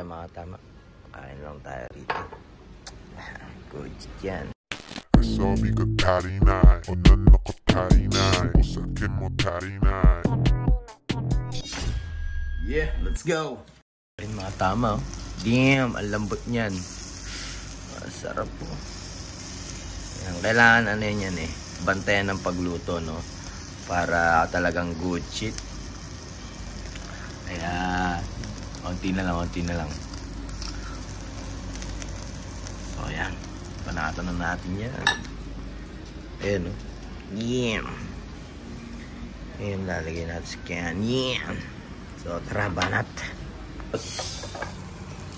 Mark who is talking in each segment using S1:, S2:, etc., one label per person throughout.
S1: Ayan mga tama. Kain lang tayo rito. Good yan.
S2: Sabiga tarinay Onan ako tarinay Usakin mo tarinay
S1: Yeah, let's go! Ayun mga tama oh. Damn, ang lambot niyan. Masarap po. Yan, kailangan ano yun yan eh. Bantayan ng pagluto no. Para talagang good shit. Kaya, konti na lang, konti na lang. So yan. Panatan na natin yan. Ayan o. Yam. Ayan, lalagay natin sa can. Yam. So, tara, banat.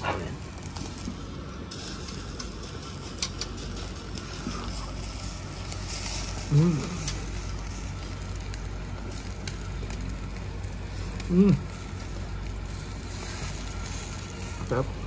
S1: Ayan. Mm. Mm. Sarap. Mm.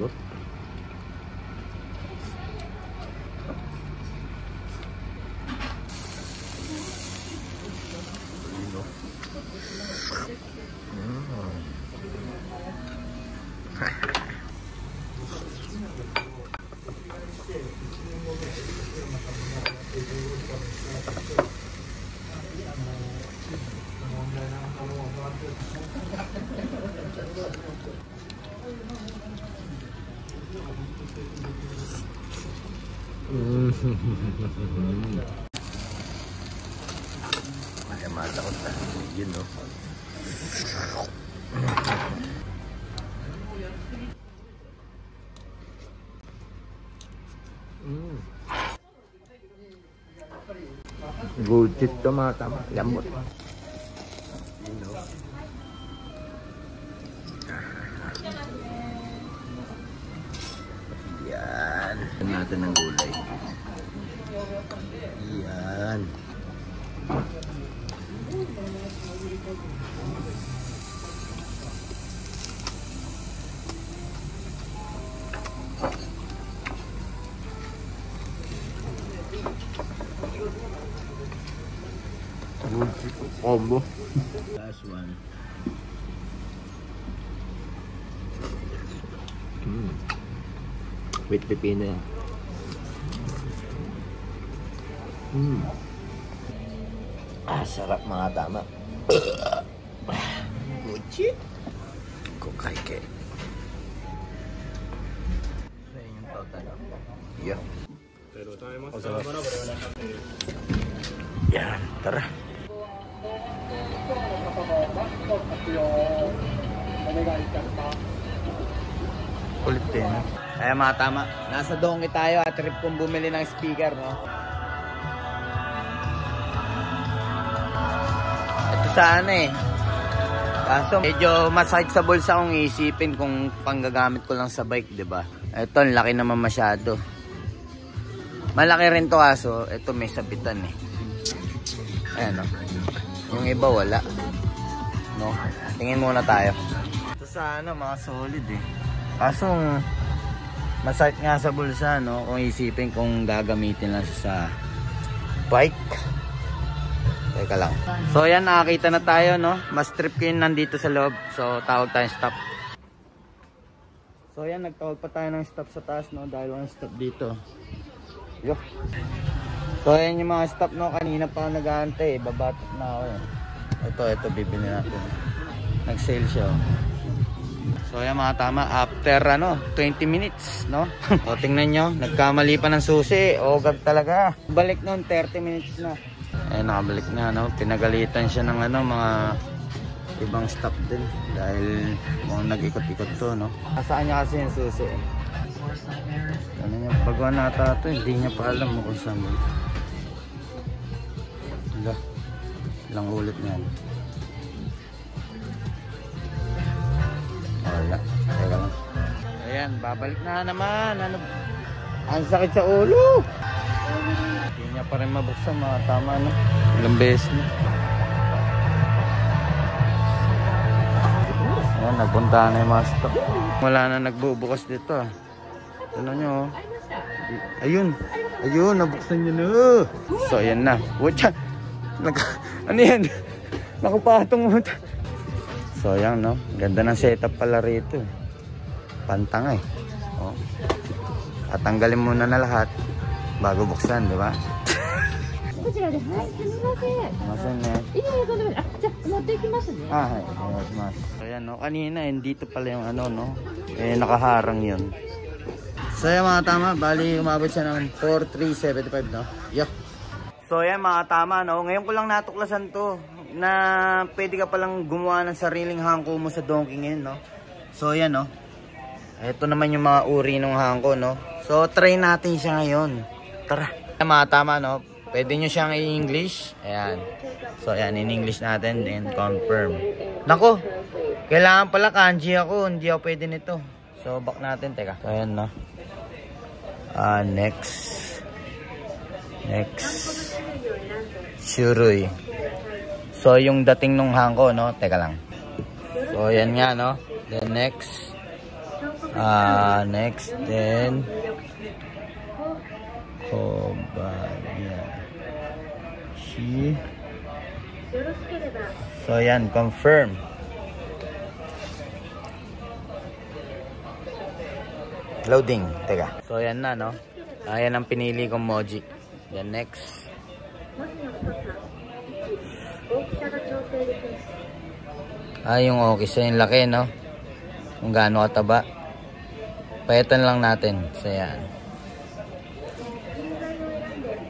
S1: Lambot. Ano? Mm. Ay, matakot na. Yun, no? Shit to mga tama. Lambot. Yun, no? Yan. Yan natin ng gulay. Yan. Combo. Last one. Mm. With pepino yan. Mm. Ah, sarap mga tama. Shit. Kukaike. Sa inyong total. Yeah. Yan, tara. Kulit din. Kaya mga tama. Nasa Dongi tayo at trip kong bumili ng speaker, no? Sana eh. Kaso medyo masakit sa bulsa kung isipin kung panggagamit ko lang sa bike, 'di ba? Ito, laki naman masyado. Malaki rin to kaso, ito may sabitan eh. Ayan no. Yung iba wala. No. Tingin muna tayo. Ito sana mga solid eh. Kaso masakit nga sa bulsa no kung isipin kung gagamitin lang sa bike. Teka lang. So yan, nakakita na tayo, no? Mas trip kayo nandito sa loob. So tawag tayo stop. So yan, nagtawag pa tayo ng stop sa taas, no? Dahil walang stop dito. Yo. So yan yung mga stop, no? Kanina pa ako nag-aantay, eh. Babatot na ako. eh. Ito, ito, bibili natin. Nag-sale siya. oh. So yan mga tama, after ano, 20 minutes, no? o tingnan nyo, nagkamali pa ng susi, ogag talaga. Balik noon, 30 minutes na. Eh, nakabalik na, no? Pinagalitan siya ng ano, mga ibang staff din. Dahil mukhang nag-ikot-ikot to, no? Asaan niya kasi yung susi, eh. Ano niya, pagwa nata ito, hindi niya pa alam mo kung saan. Hala, ilang ulit niyan. Wala, teka lang. Ayan, babalik na naman. Ano, ang sakit sa ulo. Hindi niya pa rin mabuksan, mga tama, no? Ilang beses na. Ayan, nagpunta na yung mga. Wala na nagbubukas dito, ah. Tignan nyo, oh. Ayun. Ayun, nabuksan nyo na. So, ayan na. What's Nag ano yan? Nakapatong mo. So, ayan, no? Ganda ng setup pala rito. Pantang, eh. Oh. Tatanggalin muna na lahat bago buksan, di ba?
S3: こちらで、はい、すみません。
S1: Masan na.
S3: いえいえ、とんでもない。あ、じゃあ、持っていきますね。
S1: Ah, hay. Mas. So, ayan, no? Kanina, eh, dito pala yung ano, no? Eh, nakaharang yun. So, yan mga tama. Bali, umabot siya ng 4,375, no? Yo. So, yan mga tama, no? Ngayon ko lang natuklasan to na pwede ka palang gumawa ng sariling hangko mo sa donkey ngayon, no? So, yan, no? Ito naman yung mga uri ng hangko, no? So, try natin siya ngayon. Tara. Mga tama, no? Pwede nyo siyang i-English. Ayan. So, ayan. In-English natin. Then, confirm. Nako. Kailangan pala kanji ako. Hindi ako pwede nito. So, back natin. Teka. So, ayan, no? Ah, next. Next. Shuruy. So, yung dating nung hangko, no? Teka lang. So, ayan nga, no? Then, next. Ah, next. Then, Kobaya. Shi. So, yan. Confirm. Loading. Teka. So, yan na, no? Ayan ang pinili kong moji. Then, next. Ah, yung okay. So, yung laki, no? Kung gaano kataba. Paetan lang natin. So, yan.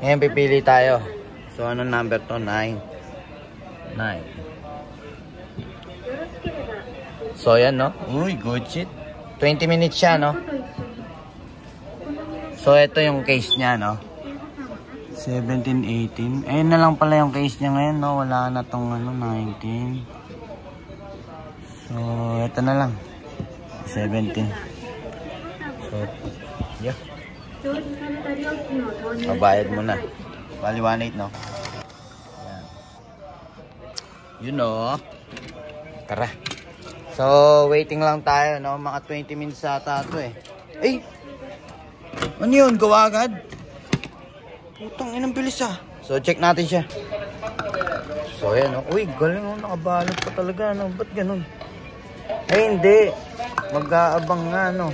S1: Ngayon, pipili tayo. So, anong number to? 9. 9. So, yan, no? Uy, good shit. 20 minutes siya, no? So, ito yung case niya, no? 17, 18. Ayun na lang pala yung case niya ngayon, no? Wala na tong, ano, 19. So, ito na lang. 17. So, yeah. Mabayad mo na. Bali 1.8 no? Ayan. You know. Tara. So, waiting lang tayo, no? Mga 20 minutes ata ito eh. Ay! Ano yun? Gawa agad? Putang inang bilis ah. So, check natin siya. So, ayan, no? Uy, galing oh. Nakabalot pa talaga, no? Ba't ganun? Ay, hindi. Mag-aabang nga, no?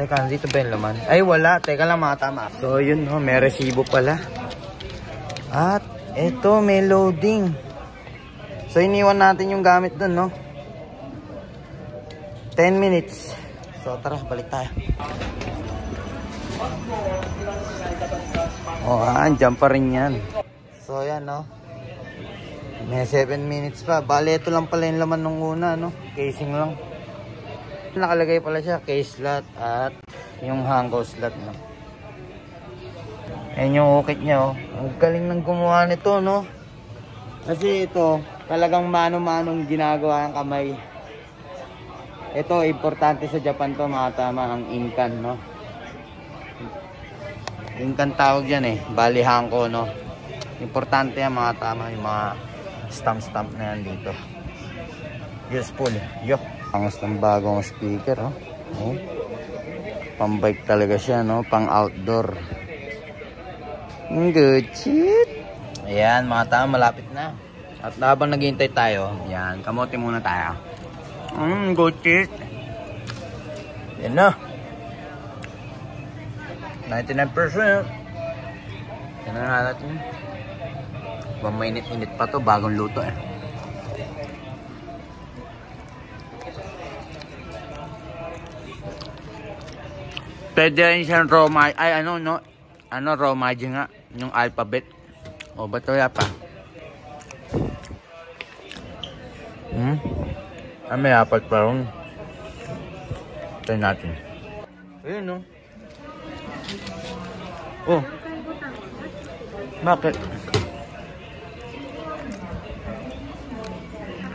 S1: Teka, dito ba yung laman? Ay, wala. Teka lang, mga tama. So, yun, no? May resibo pala. At, eto, may loading. So, iniwan natin yung gamit dun, no? 10 minutes. So, tara, balik tayo. Oh, andyan pa rin yan. So, yan, no? May 7 minutes pa. Bale, ito lang pala yung laman nung una, no? Casing lang. Nakalagay pala siya, case slot at yung hangko slot, no? Ayan yung ukit niya, oh. Ang galing ng gumawa nito, no? Kasi ito, talagang mano-manong ginagawa ng kamay. Ito, importante sa Japan to, mga tama, ang inkan, no? Inkan tawag yan eh, bali hangko, no? Importante yan, mga tama, yung mga stamp-stamp na yan dito. Useful, yo. Ang ng bagong speaker, oh. oh. Pang-bike talaga siya, no? Pang-outdoor. Good shit. Ayan, mga tama, malapit na. At habang naghihintay tayo, yan, kamote muna tayo. Mmm, good shit. Yan na. 99%. Yan na nga natin. Ba mainit-init pa to, bagong luto eh. Pwede rin siyang raw ma- ay ano no, ano, raw magic nga. Yung alphabet. O, ba't wala pa? Hmm? Ah, may apat pa rin. Try natin. Ayun, no? Oh. Bakit?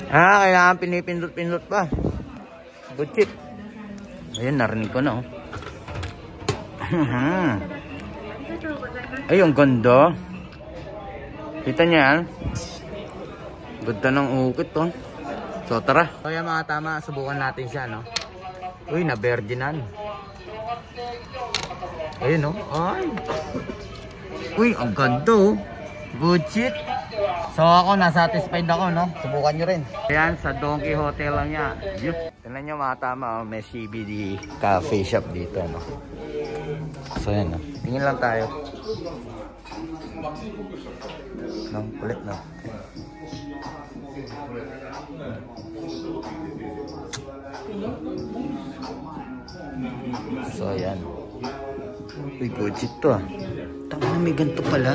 S1: Ah, kailangan pinipindot-pindot pa. Good tip. Ayun, narinig ko na, oh. Ay, ang ganda. Kita niya yan? Ganda ng ukit, oh. So, tara. So, yan mga tama. Subukan natin siya, no? Uy, na-virginan. Ayun, oh. Ay. Uy, ang ganda, oh. Good. So, ako, nasatisfied ako, no? Subukan nyo rin. Ayan, sa Don Quixote lang niya. Tignan nyo mga tama, oh. May CBD cafe shop dito, no? So, yan? Tingin lang tayo. Nang kulit, no? So, ayan. Uy, shit to ah. Tama may ganito pala.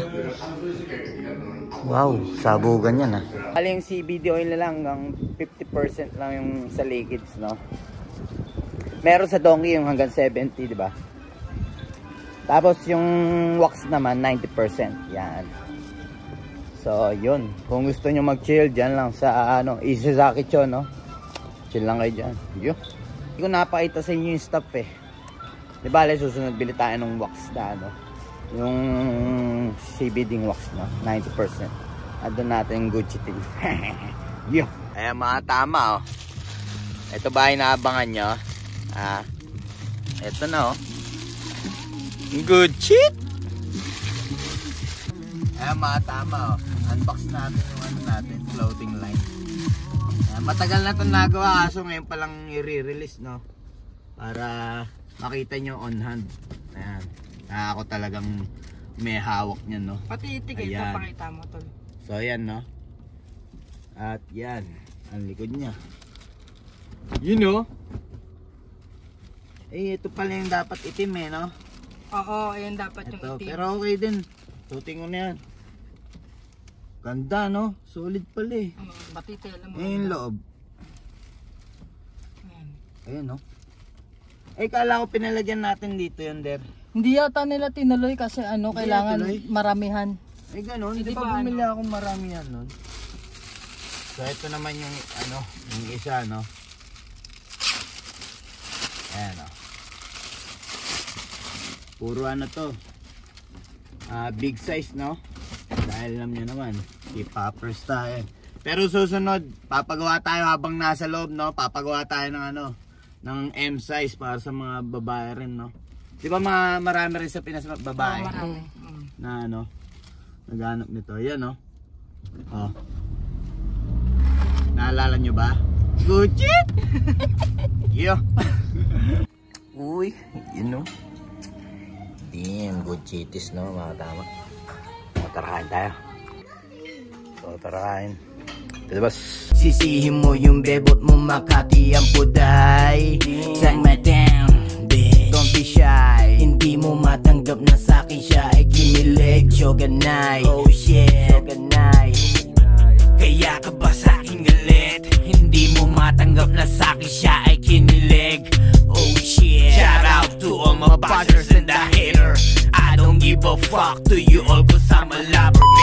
S1: Wow, sabugan yan ah. Kali yung CBD oil na lang hanggang 50% lang yung sa liquids, no? Meron sa donkey yung hanggang 70, di ba? Tapos yung wax naman, 90%. Yan. So, yun. Kung gusto nyo mag-chill, dyan lang sa, ano, Isazaki Cho, no? Chill lang kayo dyan. Yun. Hindi ko napakita sa inyo yung stuff eh. Di ba, susunod bili tayo ng wax na ano. Yung CBD wax no, 90%. At doon natin yung Gucci thing. Yo. Ayan mga tama oh. Ito ba inaabangan nyo? Ah. Ito na oh. Good shit! Ayan mga tama oh. Unbox natin yung ano natin, floating line. Ayan, matagal na itong nagawa kaso ngayon palang i-release no. Para makita nyo on hand. Ayan. Ah, ako talagang may hawak niyan no.
S4: Pati itik eh,
S1: Ayan.
S4: papakita mo tol.
S1: So ayan no. At yan, ang likod niya. You know. Eh, ito pala yung dapat itim eh, no?
S4: Oo, ayun dapat yung
S1: Ito,
S4: itim.
S1: pero okay din. Tuting ko na yan. Ganda, no? Solid pala eh.
S4: Mm, pati tela mo.
S1: Eh, yung loob.
S4: Ayan.
S1: Ayan, no? Eh, kala ko pinalagyan natin dito yun, Der.
S4: Hindi yata nila tinuloy kasi ano,
S1: Hindi
S4: kailangan maramihan.
S1: Eh, ganun.
S4: Hindi
S1: Di ba
S4: ba, ano?
S1: bumili akong marami yan nun? So, ito naman yung, ano, yung isa, no? Ayan, no? Puro ano to? Ah, big size, no? Dahil alam nyo naman, i-poppers tayo. Pero susunod, papagawa tayo habang nasa loob, no? Papagawa tayo ng ano, ng M size para sa mga babae rin, no? Di ba mga marami rin sa Pinas babae?
S4: Marami. Mm.
S1: na ano naghanap nito ayan no oh naalala nyo ba good shit yo uy yun no damn good chitis no mga tama. So, tara kain tayo. So tara kain. Labas.
S5: Sisihin mo yung bebot mo Makati ang puday. Suck my down, bitch. Don't be shy. Hindi mo matanggap na sa'kin siya. Ay kinilig Shoganay Oh shit. Shoganay Kaya ka ba sa'kin galit? Hindi mo matanggap na sa'kin siya. Ay kinilig Oh shit. Shout out to all my bashers and the hater I don't give a fuck? To you all cause I'm a lover